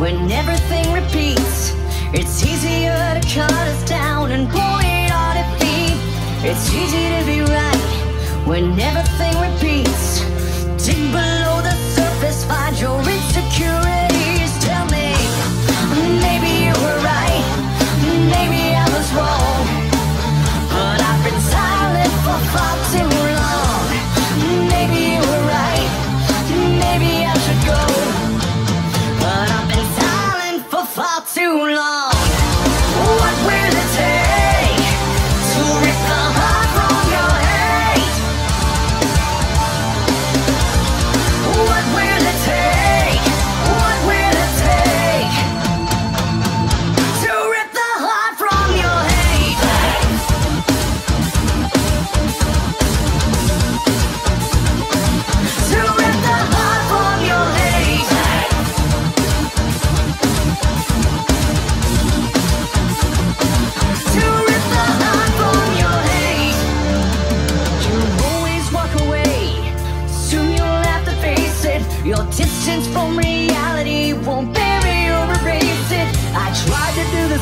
When everything repeats, it's easier to cut us down and point our defeat. It's easy to be right when everything 久了。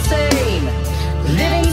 same. Living